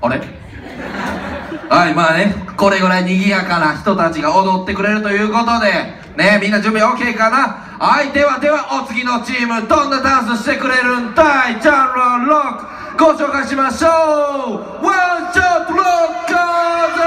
あれ？はいまあね。これぐらい賑やかな人たちが踊ってくれるということで。ねみんな準備 OK かな？はいではではお次のチームどんなダンスしてくれるんだい？ジャンルロック。ご紹介しましょう。ワンショットロッカーズ！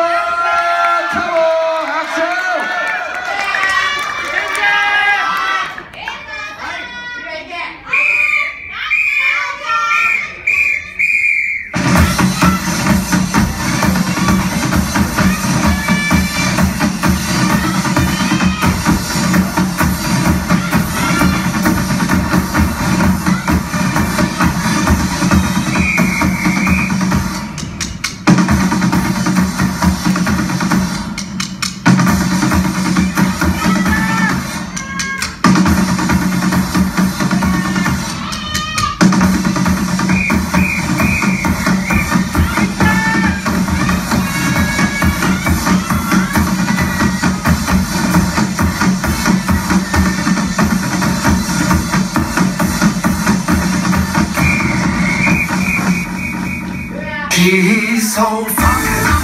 She's so fucking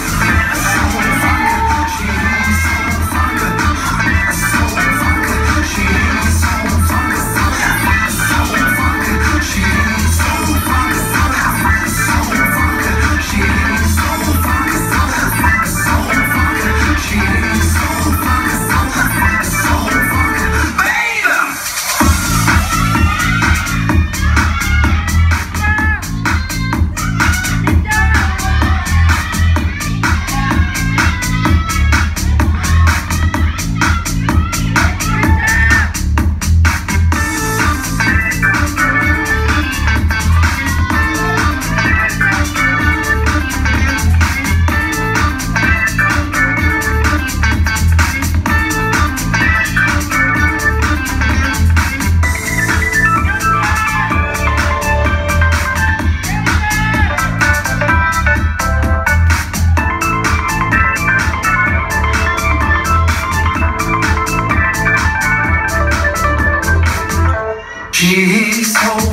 She's hoping.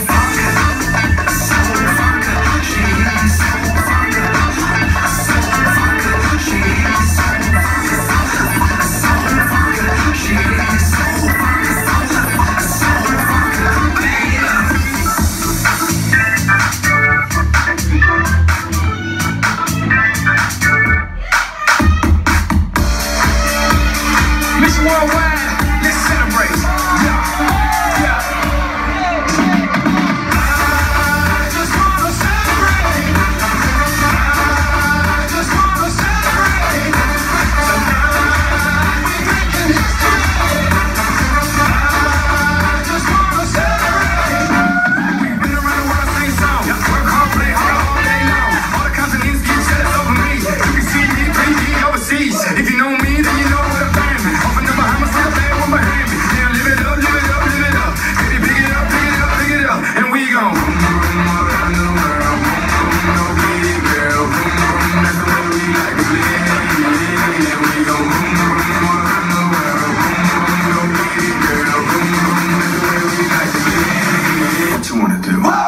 you want to do.